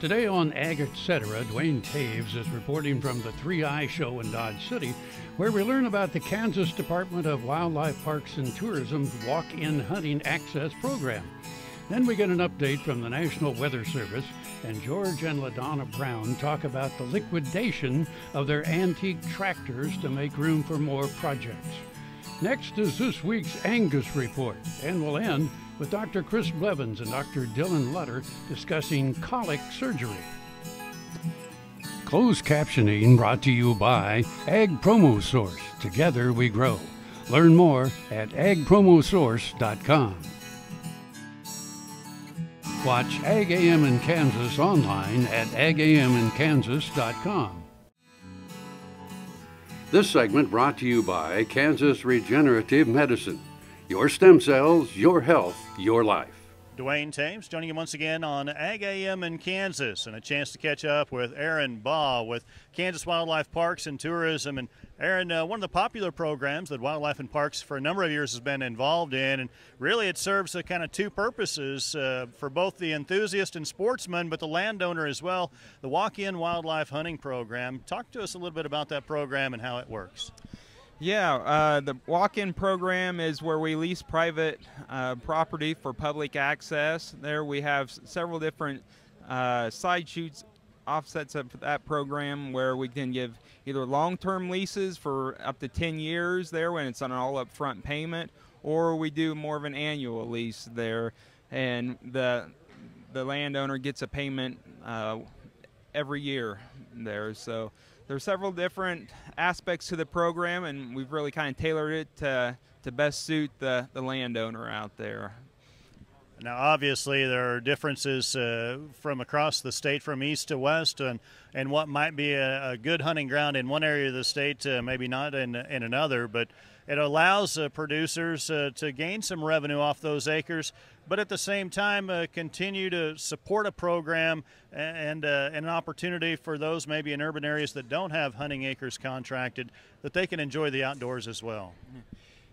Today on Ag Etc., Duane Toews is reporting from the 3i Show in Dodge City, where we learn about the Kansas Department of Wildlife Parks and Tourism's Walk In Hunting Access Program. Then we get an update from the National Weather Service, and George and LaDonna Brown talk about the liquidation of their antique tractors to make room for more projects. Next is this week's Angus Report, and we'll end with Dr. Chris Blevins and Dr. Dylan Lutter discussing colic surgery. Closed captioning brought to you by Ag Promo Source. Together we grow. Learn more at agpromosource.com. Watch Ag AM in Kansas online at agaminkansas.com. This segment brought to you by Kansas Regenerative Medicine. Your stem cells, your health, your life. Duane Toews joining you once again on Ag AM in Kansas and a chance to catch up with Aaron Baugh with Kansas Wildlife Parks and Tourism. And Aaron, uh, one of the popular programs that Wildlife and Parks for a number of years has been involved in, and really it serves a kind of two purposes uh, for both the enthusiast and sportsman, but the landowner as well. The Walk-In Wildlife Hunting Program. Talk to us a little bit about that program and how it works. Yeah, uh, the walk-in program is where we lease private uh, property for public access. There we have several different uh, side shoots offsets of that program where we can give either long-term leases for up to 10 years there when it's on an all upfront payment or we do more of an annual lease there and the the landowner gets a payment uh, every year there so there are several different aspects to the program, and we've really kind of tailored it to, to best suit the, the landowner out there. Now, obviously, there are differences uh, from across the state, from east to west, and, and what might be a, a good hunting ground in one area of the state, uh, maybe not in, in another. But it allows uh, producers uh, to gain some revenue off those acres, but at the same time uh, continue to support a program and, uh, and an opportunity for those maybe in urban areas that don't have hunting acres contracted that they can enjoy the outdoors as well.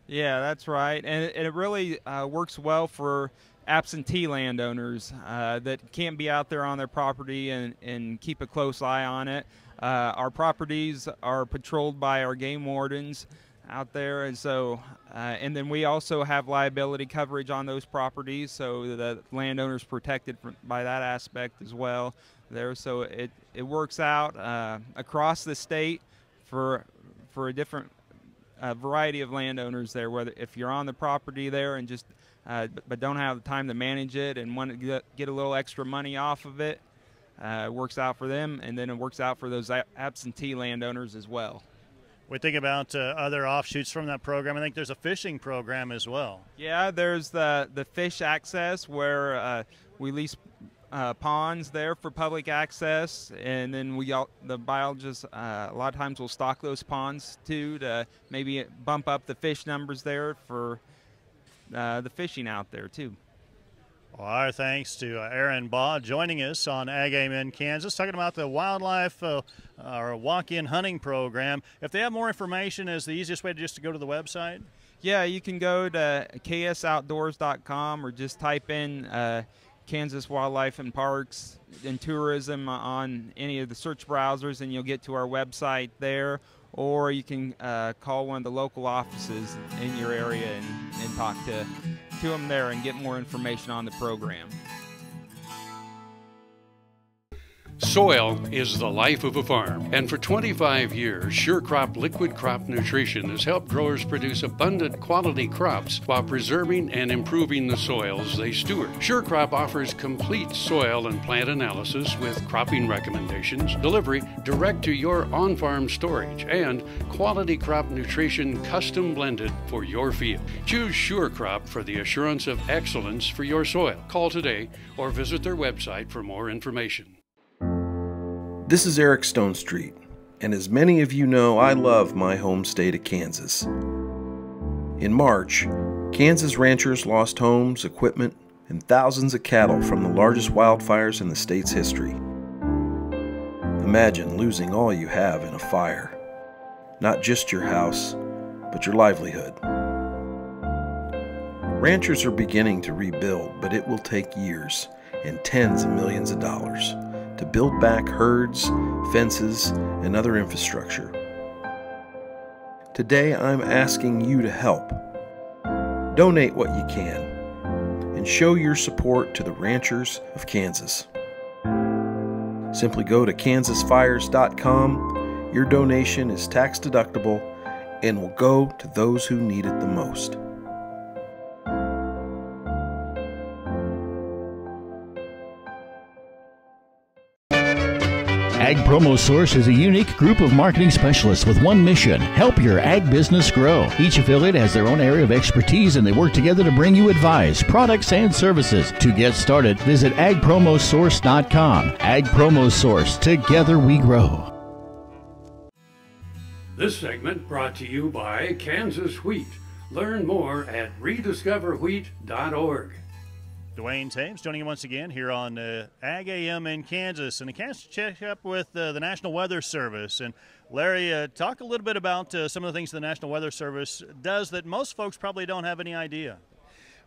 Yeah, that's right, and it, really uh, works well for absentee landowners uh, that can't be out there on their property and, and keep a close eye on it. our properties are patrolled by our game wardens out there and so uh, and then we also have liability coverage on those properties so the landowner's protected by that aspect as well there. So it, it works out uh, across the state for for a different uh, variety of landowners there whether if you're on the property there and just uh, but don't have the time to manage it and want to get, get a little extra money off of it uh, it works out for them and then it works out for those absentee landowners as well we think about uh, other offshoots from that program. I think there's a fishing program as well. Yeah, there's the the fish access where uh, we lease uh, ponds there for public access, and then we all, the biologists uh, a lot of times will stock those ponds too to maybe bump up the fish numbers there for uh, the fishing out there too. Well, our thanks to uh, Aaron Baugh joining us on Ag in Kansas, talking about the wildlife uh, or walk-in hunting program. If they have more information, is the easiest way to just to go to the website? Yeah, you can go to ksoutdoors.com or just type in uh, Kansas Wildlife and Parks and Tourism on any of the search browsers, and you'll get to our website there. Or you can uh, call one of the local offices in your area and, and talk to to them there and get more information on the program. Soil is the life of a farm, and for 25 years, SureCrop Liquid Crop Nutrition has helped growers produce abundant quality crops while preserving and improving the soils they steward. SureCrop offers complete soil and plant analysis with cropping recommendations, delivery direct to your on farm storage, and quality crop nutrition custom blended for your field. Choose SureCrop for the assurance of excellence for your soil. Call today or visit their website for more information. This is Eric Stonestreet, and as many of you know, I love my home state of Kansas. In March, Kansas ranchers lost homes, equipment, and thousands of cattle from the largest wildfires in the state's history. Imagine losing all you have in a fire. Not just your house, but your livelihood. Ranchers are beginning to rebuild, but it will take years and tens of millions of dollars. To build back herds, fences, and other infrastructure. Today I'm asking you to help. Donate what you can and show your support to the ranchers of Kansas. Simply go to kansasfires.com. Your donation is tax deductible and will go to those who need it the most. Ag Promo Source is a unique group of marketing specialists with one mission help your ag business grow. Each affiliate has their own area of expertise and they work together to bring you advice, products, and services. To get started, visit agpromosource.com. Ag Promo Source, together we grow. This segment brought to you by Kansas Wheat. Learn more at rediscoverwheat.org. Duane Toews joining you once again here on uh, Ag AM in Kansas, and a chance to check up with uh, the National Weather Service. And Larry, uh, talk a little bit about uh, some of the things the National Weather Service does that most folks probably don't have any idea.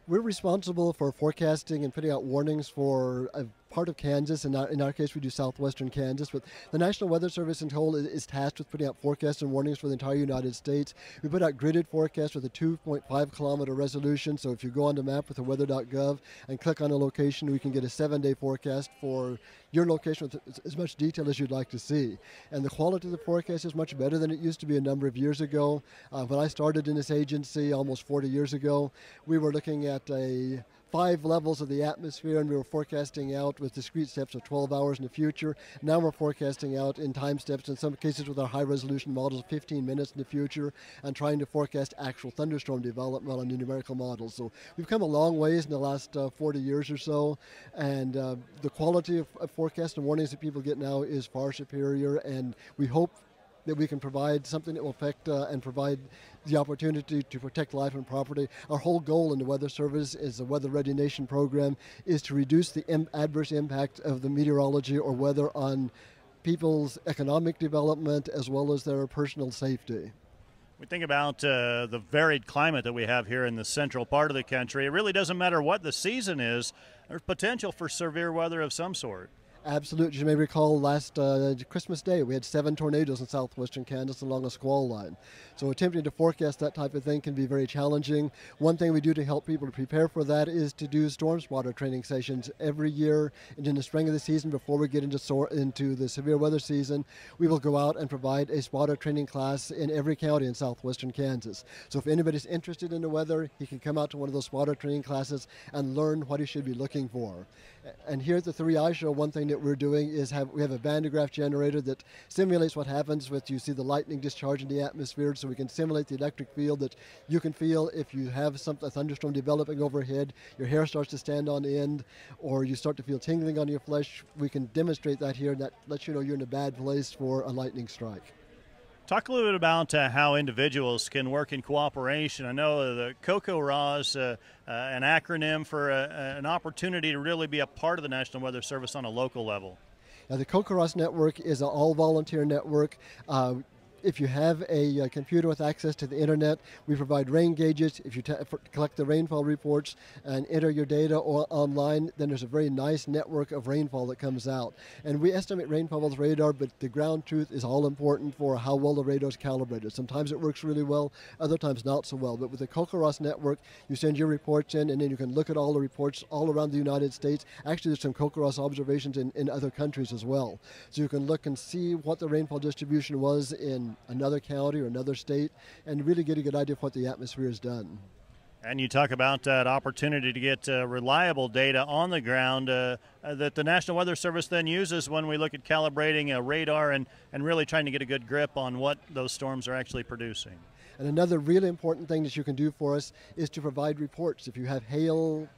We're responsible for forecasting and putting out warnings for a part of Kansas. and in our case, we do southwestern Kansas. But the National Weather Service in total is, is tasked with putting out forecasts and warnings for the entire United States. We put out gridded forecasts with a 2.5 kilometer resolution. So if you go on the map with the weather.gov and click on a location, we can get a seven day forecast for your location with as much detail as you'd like to see. And the quality of the forecast is much better than it used to be a number of years ago. Uh, when I started in this agency almost 40 years ago, we were looking at a five levels of the atmosphere, and we were forecasting out with discrete steps of 12 hours in the future. Now we're forecasting out in time steps, in some cases with our high resolution models, 15 minutes in the future, and trying to forecast actual thunderstorm development on the numerical models. So we've come a long ways in the last uh, 40 years or so, and uh, the quality of, of forecast and warnings that people get now is far superior, and we hope that we can provide something that will affect uh, and provide the opportunity to protect life and property. Our whole goal in the Weather Service is the Weather Ready Nation program is to reduce the Im- adverse impact of the meteorology or weather on people's economic development as well as their personal safety. We think about uh, the varied climate that we have here in the central part of the country. It really doesn't matter what the season is, there's potential for severe weather of some sort. Absolutely. You may recall last uh, Christmas Day, we had seven tornadoes in southwestern Kansas along a squall line. So attempting to forecast that type of thing can be very challenging. One thing we do to help people to prepare for that is to do storm spotter training sessions every year. And in the spring of the season, before we get into, into the severe weather season, we will go out and provide a spotter training class in every county in southwestern Kansas. So if anybody's interested in the weather, he can come out to one of those spotter training classes and learn what he should be looking for. And here at the 3i Show, one thing that we're doing is have we have a Van de Graaff generator that simulates what happens with you see the lightning discharge in the atmosphere, so we can simulate the electric field that you can feel if you have some a thunderstorm developing overhead, your hair starts to stand on end, or you start to feel tingling on your flesh. We can demonstrate that here, and that lets you know you're in a bad place for a lightning strike. Talk a little bit about uh, how individuals can work in cooperation. I know the CoCoRaHS is uh, uh, an acronym for uh, an opportunity to really be a part of the National Weather Service on a local level. Now, the CoCoRaHS network is an all-volunteer network. If you have a, uh, computer with access to the internet, we provide rain gauges. If you ta- collect the rainfall reports and enter your data online, then there's a very nice network of rainfall that comes out. And we estimate rainfall with radar, but the ground truth is all important for how well the radar is calibrated. Sometimes it works really well, other times not so well. But with the CoCoRaHS network, you send your reports in, and then you can look at all the reports all around the United States. Actually, there's some CoCoRaHS observations in, in other countries as well. So you can look and see what the rainfall distribution was in another county or another state, and really get a good idea of what the atmosphere has done. And you talk about that opportunity to get uh, reliable data on the ground uh, uh, that the National Weather Service then uses when we look at calibrating a radar and, and really trying to get a good grip on what those storms are actually producing. And another really important thing that you can do for us is to provide reports. If you have hail,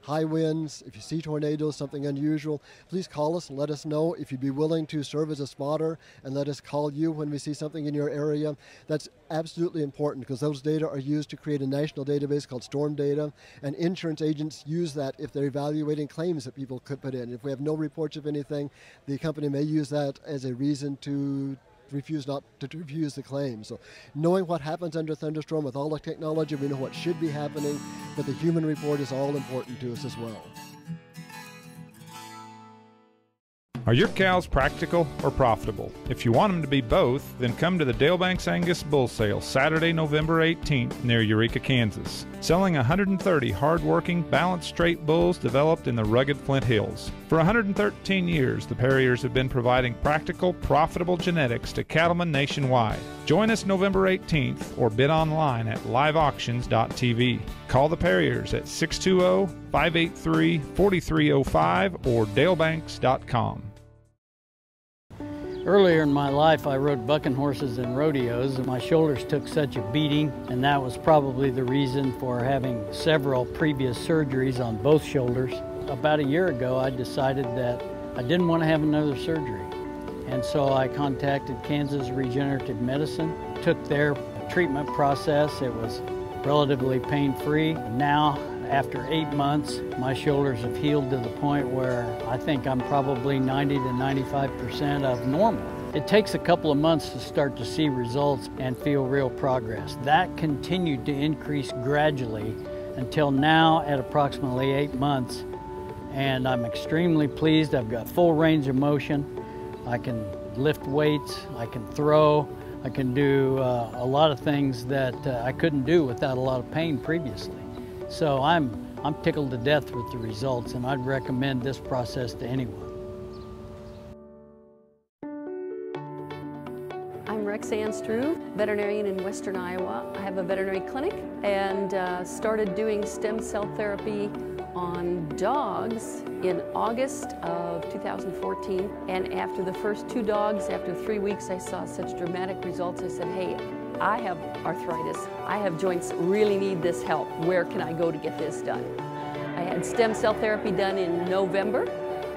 high winds, if you see tornadoes, something unusual, please call us and let us know if you'd be willing to serve as a spotter and let us call you when we see something in your area. That's absolutely important because those data are used to create a national database called Storm Data, and insurance agents use that if they're evaluating claims that people could put in. If we have no reports of anything, the company may use that as a reason to refuse not to refuse the claim. So knowing what happens under thunderstorm with all the technology, we know what should be happening, but the human report is all important to us as well. Are your cows practical or profitable? If you want them to be both, then come to the Dalebanks Angus Bull Sale Saturday, November 18th near Eureka, Kansas. Selling 130 hard-working, balanced straight bulls developed in the rugged Flint Hills. For 113 years, the Perriers have been providing practical, profitable genetics to cattlemen nationwide. Join us November 18th or bid online at liveauctions.tv. Call the Perriers at 620 583 4305 or dalebanks.com. Earlier in my life, I rode bucking horses in rodeos, and my shoulders took such a beating, and that was probably the reason for having several previous surgeries on both shoulders. About a year ago, I decided that I didn't want to have another surgery. And so I contacted Kansas Regenerative Medicine, took their treatment process. It was relatively pain-free. Now, after eight months, my shoulders have healed to the point where I think I'm probably 90 to 95% of normal. It takes a couple of months to start to see results and feel real progress. That continued to increase gradually until now at approximately eight months. And I'm extremely pleased. I've got full range of motion. I can lift weights, I can throw, I can do uh, a lot of things that uh, I couldn't do without a lot of pain previously. So I'm, I'm tickled to death with the results and I'd recommend this process to anyone. I'm Rexanne Struve, veterinarian in Western Iowa. I have a veterinary clinic and uh, started doing stem cell therapy on dogs in August of 2014. And after the first two dogs, after three weeks, I saw such dramatic results. I said, hey, I have arthritis. I have joints, really need this help. Where can I go to get this done? I had stem cell therapy done in November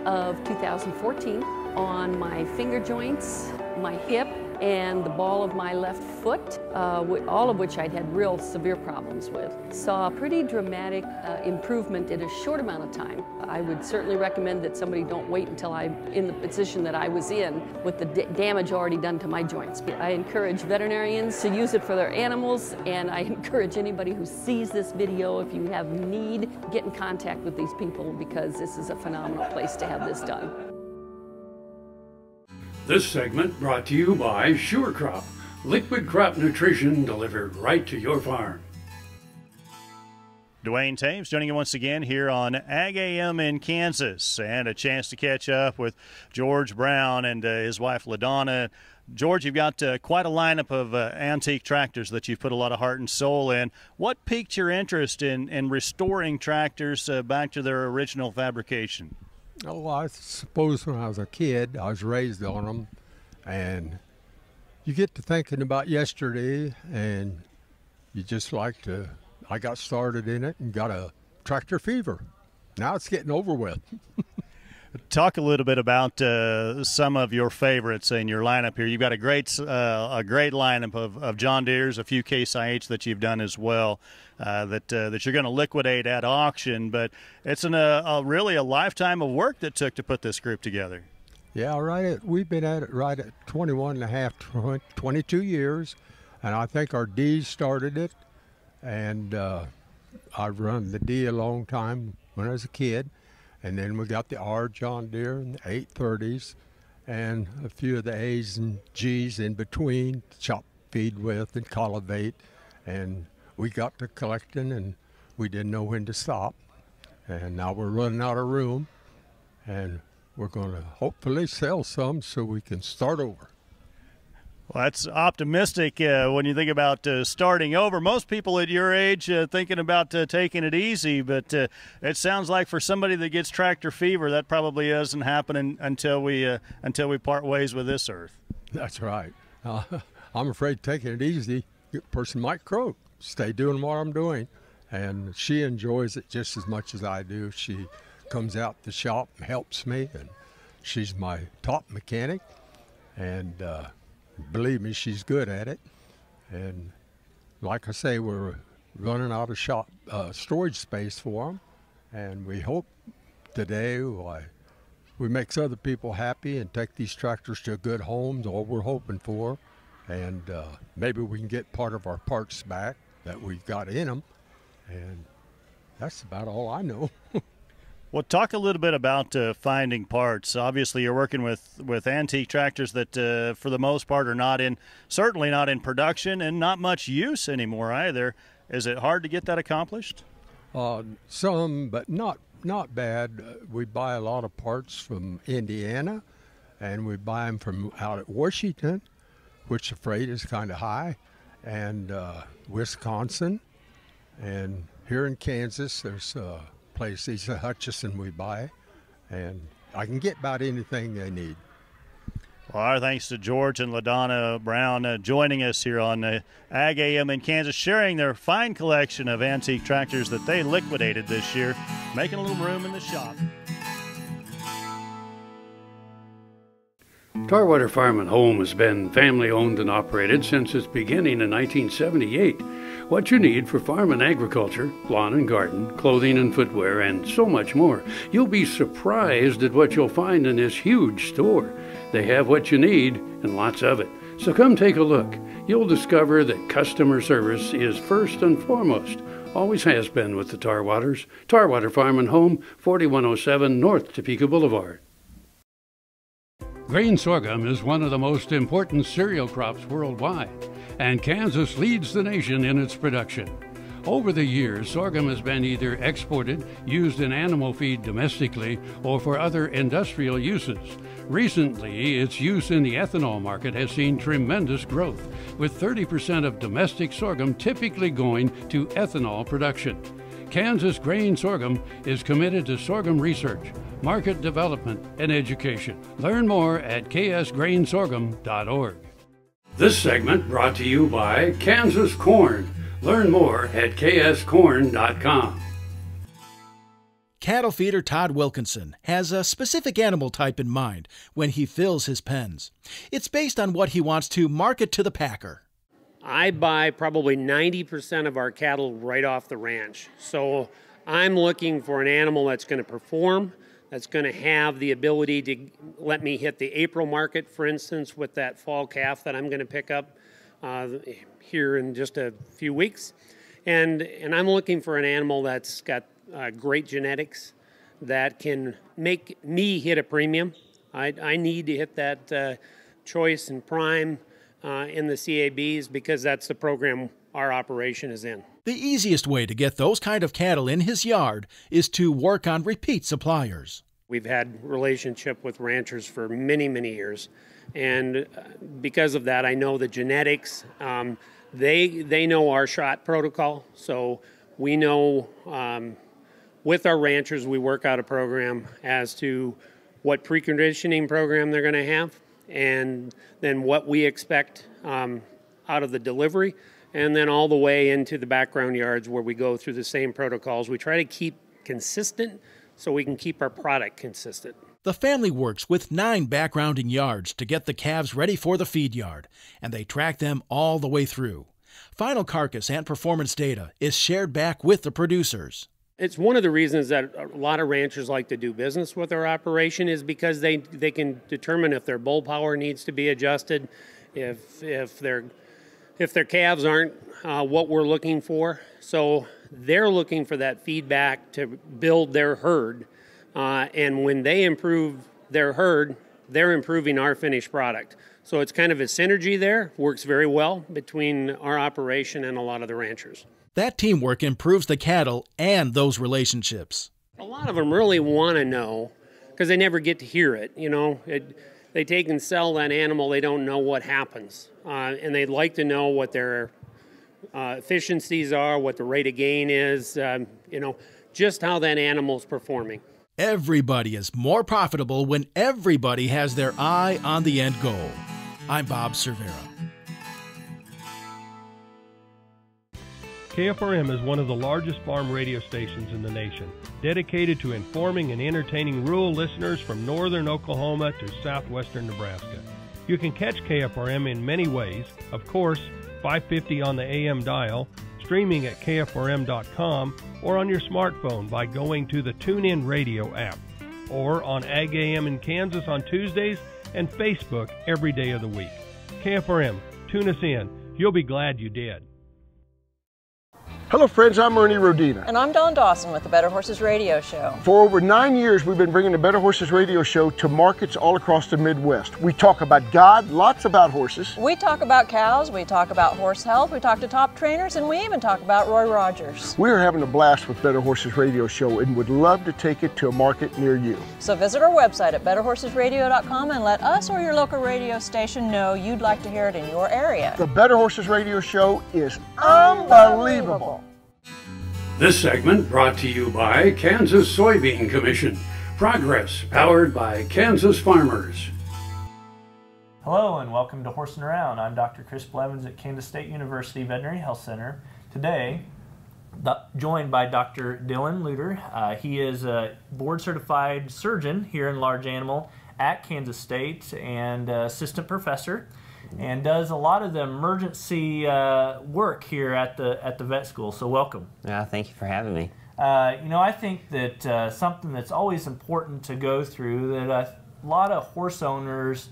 of 2014 on my finger joints, my hip, and the ball of my left foot, uh, all of which I'd had real severe problems with. Saw a pretty dramatic uh, improvement in a short amount of time. I would certainly recommend that somebody don't wait until I'm in the position that I was in with the damage already done to my joints. I encourage veterinarians to use it for their animals and I encourage anybody who sees this video, if you have need, get in contact with these people because this is a phenomenal place to have this done. This segment brought to you by Sure Crop, liquid crop nutrition delivered right to your farm. Duane Toews joining you once again here on Ag AM in Kansas, and a chance to catch up with George Brown and uh, his wife LaDonna. George, you've got uh, quite a lineup of uh, antique tractors that you've put a lot of heart and soul in. What piqued your interest in, in restoring tractors uh, back to their original fabrication? Oh, I suppose when I was a kid, I was raised on them, and you get to thinking about yesterday, and you just like to. I got started in it and got a tractor fever. Now it's getting over with. Talk a little bit about uh, some of your favorites in your lineup here. You've got a great uh, a great lineup of, of John Deere's, a few Case IH that you've done as well. Uh, that uh, that you're going to liquidate at auction. But it's an, uh, a really a lifetime of work that took to put this group together. Yeah, right. At, we've been at it right at 21 and a half, 22 years, and I think our D started it, and uh, I've run the D a long time when I was a kid, and then we got the R John Deere and the 830s, and a few of the A's and G's in between, chop feed with and cultivate, and we got to collecting and we didn't know when to stop. And now we're running out of room and we're going to hopefully sell some so we can start over. Well, that's optimistic uh, when you think about uh, starting over. Most people at your age uh, thinking about uh, taking it easy, but uh, it sounds like for somebody that gets tractor fever, that probably isn't happening until we uh, until we part ways with this earth. That's right. I'm afraid taking it easy, person might croak stay doing what I'm doing. And she enjoys it just as much as I do. She comes out the shop and helps me, and she's my top mechanic. And believe me, she's good at it. And like I say, we're running out of shop uh, storage space for them, and we hope today why, we make other people happy and take these tractors to good homes. All we're hoping for, and uh, maybe we can get part of our parts back that we've got in them, and that's about all I know. Well, talk a little bit about uh, finding parts. Obviously, you're working with, with antique tractors that, uh, for the most part, are not in certainly not in production and not much use anymore either. Is it hard to get that accomplished? Uh, some, but not not bad. Uh, we buy a lot of parts from Indiana, and we buy them from out at Washington, which the freight is kind of high, and uh, Wisconsin, and here in Kansas, there's uh, place. These are Hutchinson we buy, and I can get about anything they need. Well, our thanks to George and LaDonna Brown uh, joining us here on uh, Ag AM in Kansas, sharing their fine collection of antique tractors that they liquidated this year, making a little room in the shop. Tarwater Farm and Home has been family owned and operated since its beginning in 1978. What you need for farm and agriculture, lawn and garden, clothing and footwear, and so much more. You'll be surprised at what you'll find in this huge store. They have what you need and lots of it. So come take a look. You'll discover that customer service is first and foremost. Always has been with the Tarwaters. Tarwater Farm and Home, 4107 North Topeka Boulevard. Grain sorghum is one of the most important cereal crops worldwide and Kansas leads the nation in its production. Over the years, sorghum has been either exported, used in animal feed domestically, or for other industrial uses. Recently, its use in the ethanol market has seen tremendous growth, with 30% of domestic sorghum typically going to ethanol production. Kansas Grain Sorghum is committed to sorghum research, market development, and education. Learn more at ksgrainsorghum.org. This segment brought to you by Kansas Corn. Learn more at kscorn.com. Cattle feeder Todd Wilkinson has a specific animal type in mind when he fills his pens. It's based on what he wants to market to the packer. I buy probably 90% of our cattle right off the ranch. So I'm looking for an animal that's going to perform, that's going to have the ability to let me hit the April market, for instance, with that fall calf that I'm going to pick up uh, here in just a few weeks. And, and I'm looking for an animal that's got uh, great genetics that can make me hit a premium. I, I need to hit that uh, choice and prime uh, in the CABs because that's the program our operation is in. The easiest way to get those kind of cattle in his yard is to work on repeat suppliers. We've had relationship with ranchers for many, many years, and uh, because of that, I know the genetics. Um, they they know our shot protocol, so we know um, with our ranchers we work out a program as to what preconditioning program they're going to have, and then what we expect um, out of the delivery and then all the way into the background yards where we go through the same protocols. We try to keep consistent so we can keep our product consistent. The family works with nine backgrounding yards to get the calves ready for the feed yard, and they track them all the way through. Final carcass and performance data is shared back with the producers. It's one of the reasons that a lot of ranchers like to do business with our operation is because they, they can determine if their bull power needs to be adjusted, if if their if their calves aren't uh, what we're looking for. So they're looking for that feedback to build their herd. Uh, and when they improve their herd, they're improving our finished product. So it's kind of a synergy there, works very well between our operation and a lot of the ranchers. That teamwork improves the cattle and those relationships. A lot of them really want to know because they never get to hear it. You know, it, they take and sell that animal, they don't know what happens. Uh, and they'd like to know what their uh, efficiencies are, what the rate of gain is, um, you know, just how that animal's performing. Everybody is more profitable when everybody has their eye on the end goal. I'm Bob Cervera. KFRM is one of the largest farm radio stations in the nation, dedicated to informing and entertaining rural listeners from northern Oklahoma to southwestern Nebraska. You can catch KFRM in many ways. Of course, 550 on the AM dial, streaming at kfrm.com, or on your smartphone by going to the TuneIn Radio app, or on Ag AM in Kansas on Tuesdays and Facebook every day of the week. KFRM, tune us in. You'll be glad you did. Hello, friends. I'm Ernie Rodina. And I'm Don Dawson with the Better Horses Radio Show. For over nine years, we've been bringing the Better Horses Radio Show to markets all across the Midwest. We talk about God, lots about horses. We talk about cows, we talk about horse health, we talk to top trainers, and we even talk about Roy Rogers. We are having a blast with Better Horses Radio Show and would love to take it to a market near you. So visit our website at betterhorsesradio.com and let us or your local radio station know you'd like to hear it in your area. The Better Horses Radio Show is unbelievable. This segment brought to you by Kansas Soybean Commission. Progress powered by Kansas farmers. Hello and welcome to Horsing Around. I'm Dr. Chris Blevins at Kansas State University Veterinary Health Center. Today, joined by Dr. Dylan Lutter. Uh, he is a board certified surgeon here in large animal at Kansas State and uh, assistant professor and does a lot of the emergency uh, work here at the at the vet school. So welcome. Yeah, thank you for having me. Uh, you know, I think that uh, something that's always important to go through that a lot of horse owners,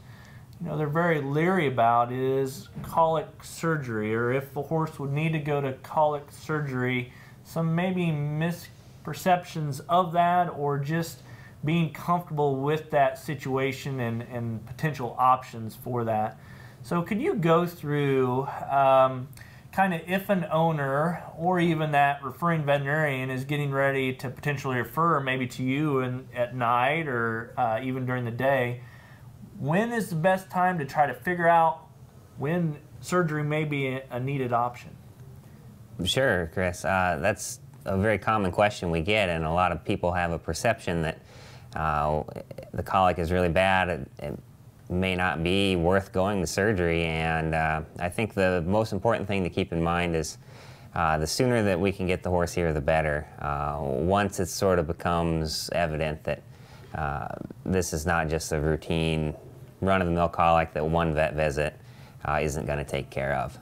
you know, they're very leery about is colic surgery, or if a horse would need to go to colic surgery, some maybe misperceptions of that, or just being comfortable with that situation and, and potential options for that. So could you go through um, kind of if an owner or even that referring veterinarian is getting ready to potentially refer maybe to you in, at night or uh, even during the day, when is the best time to try to figure out when surgery may be a needed option? Sure, Chris. Uh, that's a very common question we get, and a lot of people have a perception that uh, the colic is really bad. It, it may not be worth going to surgery. And uh, I think the most important thing to keep in mind is uh, the sooner that we can get the horse here, the better. Uh, once it sort of becomes evident that uh, this is not just a routine run-of-the-mill colic that one vet visit uh, isn't going to take care of.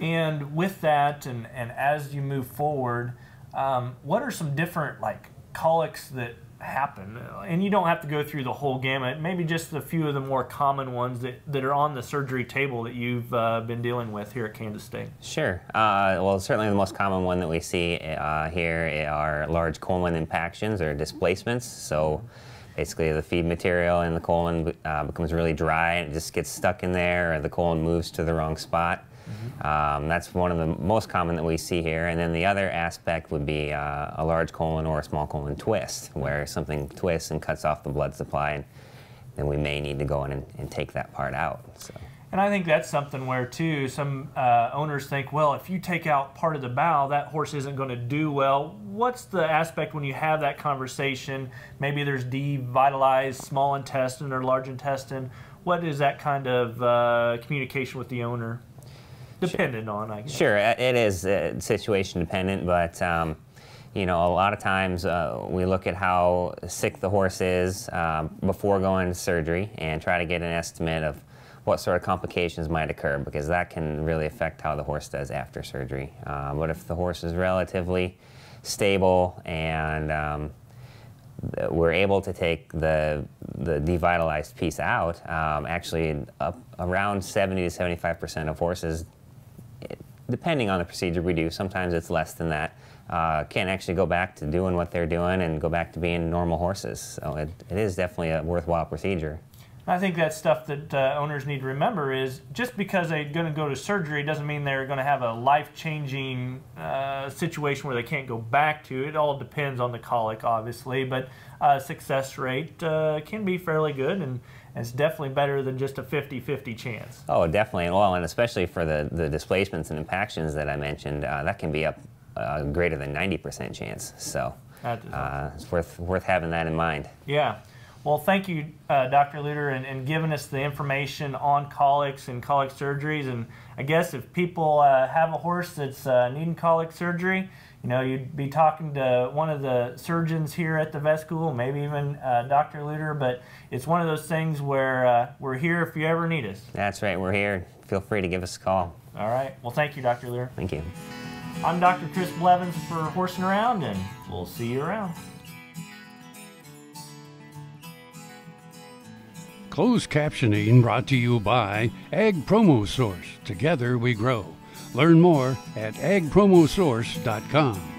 And with that, and, and as you move forward, um, what are some different like colics that happen. And you don't have to go through the whole gamut. Maybe just a few of the more common ones that, that are on the surgery table that you've uh, been dealing with here at Kansas State. Sure. Uh, well, certainly the most common one that we see uh, here are large colon impactions or displacements. So basically the feed material in the colon uh, becomes really dry and it just gets stuck in there or the colon moves to the wrong spot. Mm-hmm. Um, that's one of the most common that we see here. And then the other aspect would be uh, a large colon or a small colon twist, where something twists and cuts off the blood supply, and then we may need to go in and, and take that part out. So. And I think that's something where, too, some uh, owners think, well, if you take out part of the bowel, that horse isn't going to do well. What's the aspect when you have that conversation? Maybe there's devitalized small intestine or large intestine. What is that kind of uh, communication with the owner? Dependent sure. on, I guess. Sure, it is uh, situation dependent, but um, you know, a lot of times uh, we look at how sick the horse is uh, before going to surgery and try to get an estimate of what sort of complications might occur because that can really affect how the horse does after surgery. Uh, but if the horse is relatively stable and um, we're able to take the the devitalized piece out. Um, actually, up around 70 to 75 percent of horses depending on the procedure we do, sometimes it's less than that, uh, can actually go back to doing what they're doing and go back to being normal horses. So it, it is definitely a worthwhile procedure. I think that's stuff that uh, owners need to remember is just because they're going to go to surgery doesn't mean they're going to have a life-changing uh, situation where they can't go back to. It all depends on the colic, obviously, but uh, success rate uh, can be fairly good, and it's definitely better than just a 50-50 chance. Oh, definitely. Well, and especially for the, the displacements and impactions that I mentioned, uh, that can be up uh, greater than 90% chance. So uh, it's worth, worth having that in mind. Yeah. Well, thank you, uh, Dr. Lutter, and, and, giving us the information on colics and colic surgeries. And I guess if people uh, have a horse that's uh, needing colic surgery, you know, you'd be talking to one of the surgeons here at the vet school, maybe even uh, Dr. Lutter, but it's one of those things where uh, we're here if you ever need us. That's right, we're here. Feel free to give us a call. All right. Well, thank you, Dr. Lutter. Thank you. I'm Dr. Chris Blevins for Horsing Around, and we'll see you around. Closed captioning brought to you by Ag Promo Source. Together we grow. Learn more at agpromosource.com.